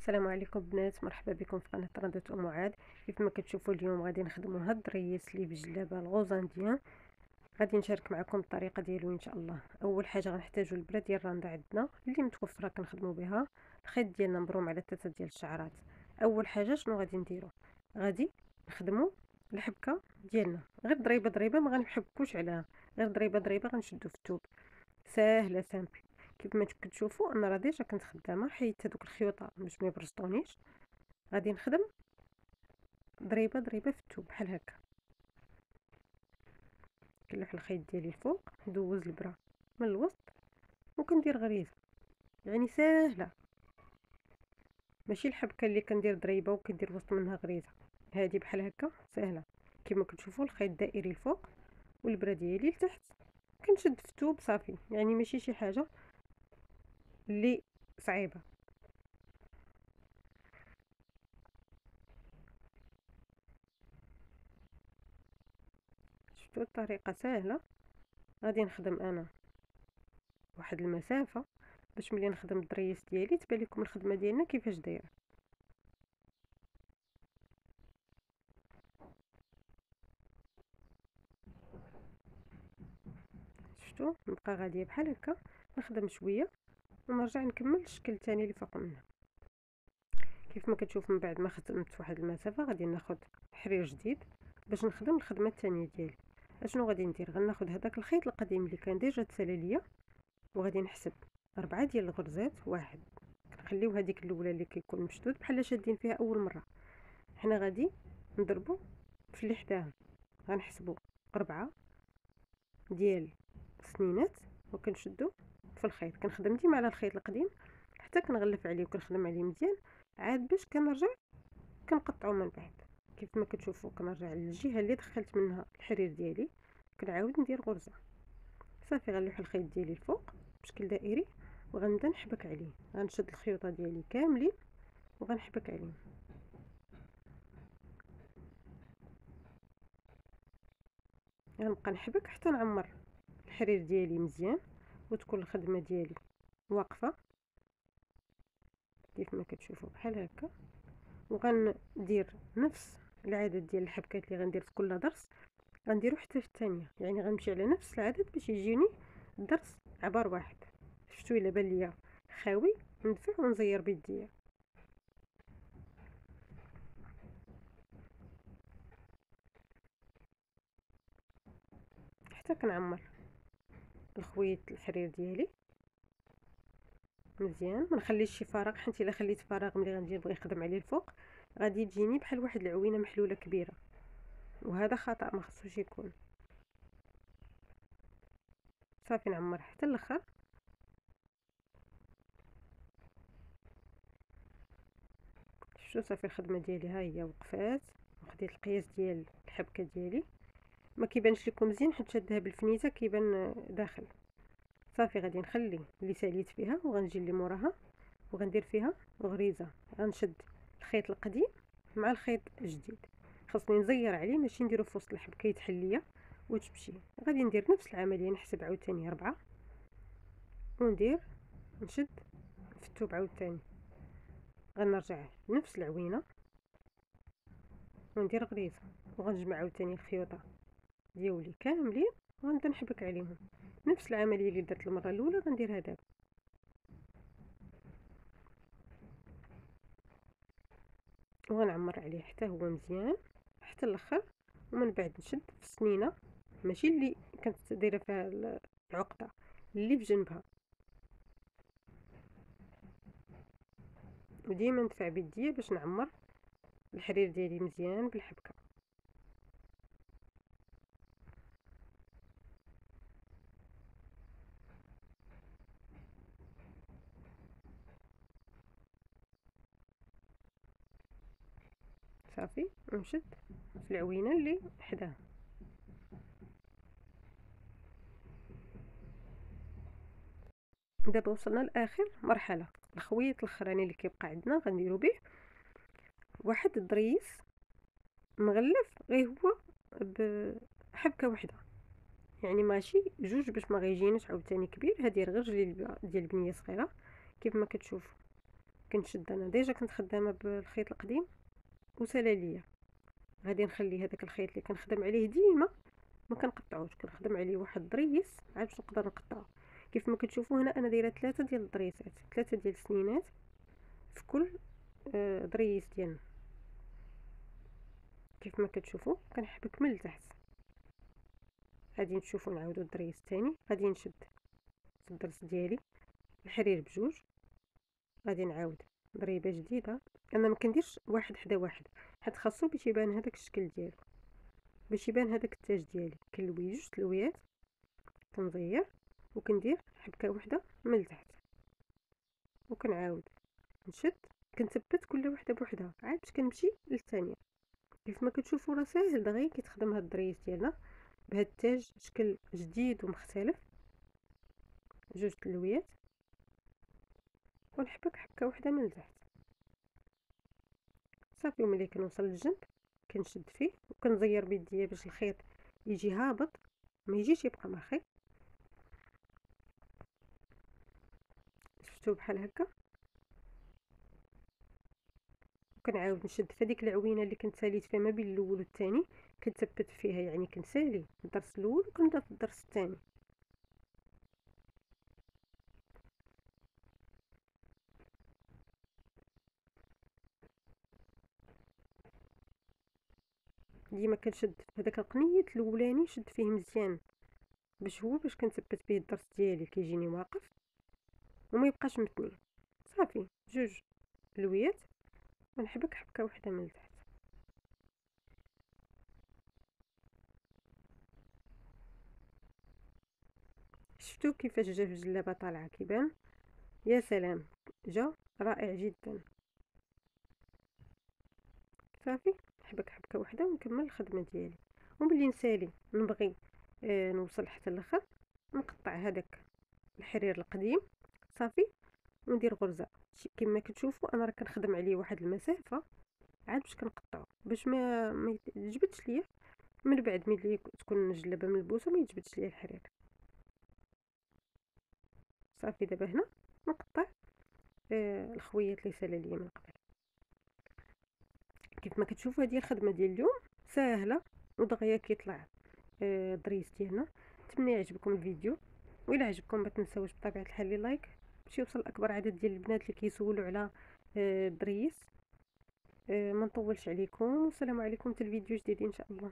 السلام عليكم بنات مرحبا بكم في قناة رندة أم عاد. كيف ما كتشوفوا اليوم غادي نخدموا هاد الدريس اللي بجلابة الغوزانديان غادي نشارك معكم الطريقة ديالو إن شاء الله. أول حاجة غنحتاجوا البرة ديال الرنده عندنا اللي متوفره كنخدموا بها. الخيط ديالنا مبروم على ثلاثة ديال الشعرات. أول حاجة شنو غادي نديرو؟ غادي نخدموا الحبكة ديالنا. غير ضريبة ضريبة ما غنحبكوش عليها. غير ضريبة ضريبة غنشدو في الثوب ساهلة simple كيف ما كتشوفوا أنا راه déjà كنت خدامه حيت هذوك الخيوطة باش ما يبرزطونيش. غادي نخدم ضريبة ضريبة في الثوب بحال هكا. كنلوح الخيط ديالي الفوق ندوز البرا من الوسط وكندير غريزة. يعني ساهلة. ماشي الحبكة اللي كندير ضريبة وكندير وسط منها غريزة. هذه بحال هكا سهله كما كتشوفوا الخيط دائري الفوق والبرا ديالي لتحت. كنشد في الثوب صافي. يعني ماشي شي حاجة اللي صعيبة؟ شفتوا الطريقة؟ سهلة. غادي نخدم أنا واحد المسافة باش ملي نخدم الدريس ديالي تبان لكم الخدمة ديالنا كيفاش دايرة. شفتوا؟ نبقى غادية بحال هكا. نخدم شوية. ونرجع نكمل الشكل الثاني اللي فوق منه. كيف ما كتشوف من بعد ما خدمت واحد المسافة غادي ناخذ حرير جديد باش نخدم الخدمة الثانية ديالي. أشنو غادي ندير؟ غناخذ هذاك الخيط القديم اللي كان ديجا تسالى ليا وغادي نحسب أربعة ديال الغرزات واحد. كنخليو هذيك الأولى اللي كيكون مشدود بحال شادين فيها أول مرة. حنا غادي نضربو في اللي حداهم غنحسبو أربعة ديال السنينات وكنشدو في الخيط. كنخدم ديما على الخيط القديم حتى كنغلف عليه وكنخدم عليه مزيان عاد باش كنرجع كنقطعو من بعد كيف ما كتشوفوا كنرجع للجهة اللي دخلت منها الحرير ديالي كنعاود ندير غرزة. صافي غنلوح الخيط ديالي الفوق بشكل دائري وغنبدا نحبك عليه. غنشد الخيوطة ديالي كاملين وغنحبك عليه. غنبقى نحبك حتى نعمر. الحرير ديالي مزيان. وتكون الخدمة ديالي واقفة. كيف ما كتشوفوا بحال هكا. وغندير نفس العدد ديال الحبكات اللي غندير في كل درس. غنديرو حتى في الثانية يعني غنمشي على نفس العدد باش يجيني درس عبر واحد. شفتوا إلا بان ليا خاوي ندفع ونزير بيديا. حتى كنعمر. الخويط الحرير ديالي. مزيان ما نخليش شي فراغ حيت الا خليت فراغ ملي غنجي نبغي نخدم عليه الفوق غادي تجيني بحال واحد العوينة محلولة كبيرة. وهذا خطأ ما خصوش يكون. صافي نعمر حتى الأخر. شفتوا صافي الخدمة ديالي ها هي وقفات. وخديت القياس ديال الحبكة ديالي. ما كيبانش لكم مزيان حيت شادها بالفنيته كيبان داخل. صافي غادي نخلي اللي ساليت فيها وغنجي اللي موراها وغندير فيها غريزة. غنشد الخيط القديم مع الخيط الجديد. خاصني نزير عليه ماشي نديرو في وسط الحبكه يتحل ليا وتمشي. غادي ندير نفس العملية نحسب عاوتاني ربعة وندير نشد في الثوب عاوتاني. غنرجع نفس العوينة وندير غريزة وغنجمع عاوتاني الخيوطة. ديولي كاملين وغنبدا نحبك عليهم. نفس العملية اللي درت المرة الأولى غنديرها دابا وغنعمر عليه حتى هو مزيان حتى الأخر ومن بعد نشد في السنينة. ماشي اللي كانت دايرة فيها العقدة اللي بجنبها وديما ندفع بيديا باش نعمر الحرير ديالي مزيان بالحبكة. صافي ونشد في العوينة اللي حداها دابا وصلنا لآخر مرحلة. الخويط الأخراني اللي كيبقى عندنا غنديرو به واحد الضريس مغلف غير هو بحبكه وحدة. يعني ماشي جوج باش ما غيجينيش عاوتاني كبير. هادي غير رجلي ديال البنيه صغيرة. كيف ما كتشوفوا كنشد أنا. ديجا كنت خدامة بالخيط القديم. وسالا ليا غادي نخلي هذاك الخيط اللي كنخدم عليه ديما ما كنقطعوش كنخدم عليه واحد الضريس عاد باش نقدر نقطعو. كيف ما كتشوفوا هنا أنا دايرة ثلاثة ديال الضريسات ثلاثة ديال السنينات في كل آه، ضريس ديالنا. كيف ما كتشوفوا كنحبك من التحت غادي نشوفوا نعاودوا الضريس الثاني غادي نشد الضرس ديالي الحرير بجوج. غادي نعاود ضريبة جديدة. أنا ما كنديرش واحد حدا واحد حيت خاصو باش يبان هذاك الشكل ديالو باش يبان هذاك التاج ديالي. كنلوي جوج تلويات كنزير وكندير حبكة وحدة من التحت وكنعاود نشد كنثبت كل وحدة بوحدها عاد باش كنمشي للثانية. كيف ما كتشوفوا راه ساهل دغيا كيتخدم هاد الدريس ديالنا بهاد التاج شكل جديد ومختلف. جوج تلويات ونحبك حبكة وحدة من التحت. صافي وملي كنوصل للجنب كنشد فيه وكنزير بيديا باش الخيط يجي هابط ما يجيش يبقى مخي شفتوه بحال هكا؟ وكنعاود نشد في هذيك العوينة اللي كنت ساليت فيها ما بين الأول والثاني كنثبت فيها يعني كنسالي الدرس الأول وكنبدا في الدرس الثاني ديما كنشد هذاك القنيت الأولاني شد فيه مزيان باش هو باش كنثبت به الدرس ديالي كيجيني واقف وما يبقاش متني. صافي جوج لويات. ونحبك حبكة وحدة من التحت. شفتوا كيفاش جا في الجلابه طالعة كيبان؟ يا سلام جا رائع جدا. صافي. نحبك حبكة وحدة ونكمل الخدمة ديالي. وملي نسالي نبغي آه نوصل حتى الأخر نقطع هذاك الحرير القديم صافي وندير غرزة. كما كتشوفوا أنا راه كنخدم عليه واحد المسافة عاد باش كنقطعو. باش ما ما يجبدش ليا من بعد ملي تكون الجلابه ملبوسه ما يجبدش ليا الحرير. صافي دابا هنا نقطع آه الخويات اللي سالا ليا من قبل. كيف ما كتشوفوا هذه الخدمة ديال اليوم ساهلة ودغيا كيطلع آه الضريس ديالنا. نتمنى يعجبكم الفيديو وإلا عجبكم ما تنساوش بطبيعة الحال لي لايك باش يوصل اكبر عدد ديال البنات اللي كيسولوا على الضريس آه ما نطولش عليكم. والسلام عليكم حتى الفيديو جديد إن شاء الله.